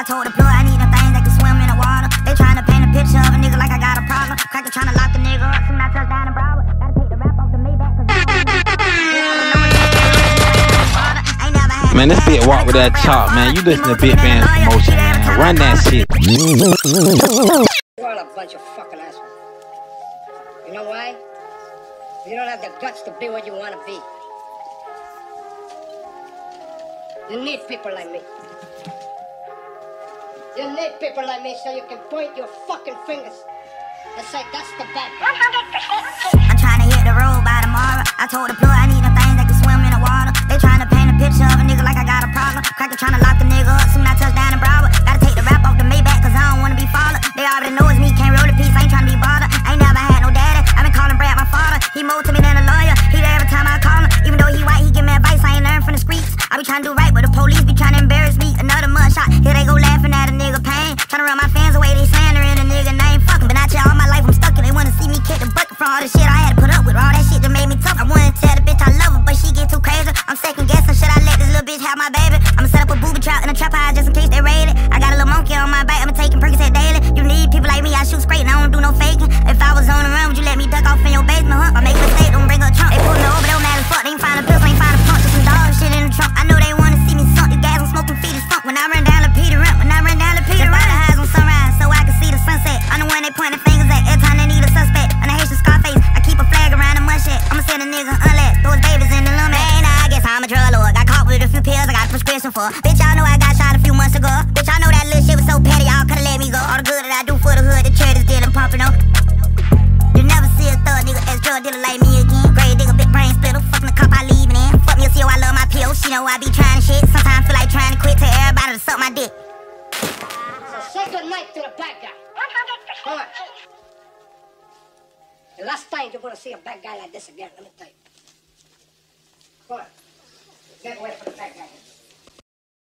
I told the plug I need them things that can swim in the water. They trying to paint a picture of a nigga like I got a problem. Cracker trying to lock the nigga up. Soon I touch down in Broward. Gotta take the wrap off the Maybach. Man, this bit walk with that chop, man. You listen to Big Band promotion, man. Run that shit. You're all a bunch of fucking assholes. You know why? You don't have the guts to be what you want to be. You need people like me. You need people like me so you can point your fucking fingers and say, that's the bad. I'm trying to hit the road by tomorrow. I told the plug I need them things that can swim in the water. They trying to paint a picture of a nigga like I got a problem. Cracker trying to lock the nigga up. Soon I touch down in Broward. Gotta take the wrap off the Maybach cause I don't wanna be followed. They already know it's me, can't roll the piece. I ain't trying to be bothered. I ain't never had no daddy. i been calling Brad my father. He more to me than a lawyer. He there every time I call him. Even though he white, he give me advice. I ain't learned from the streets. I be trying to do right, but the police be trying to embarrass me. Another mud shot. Here they go laughing at a nigga pain. Trying to run my fans away. They slandering a nigga name. Fuck 'em. Been out here all my life. I'm stuck and they wanna see me kick the bucket from all the shit I had for. Bitch, y'all know I got shot a few months ago. Bitch, I know that little shit was so petty. Y'all could've let me go. All the good that I do for the hood, the charity's getting pumping on. You never see a thug nigga as drug dealer like me again. Grave digger, big brain splitter. Fucking the cop I leaving in. Fuck me, see I love my pills. She know I be trying shit. Sometimes feel like trying to quit. Tell everybody to suck my dick. So say good night to the bad guy. Come on. The last time you're gonna see a bad guy like this again, let me tell you. Come on. Get away from the bad guy.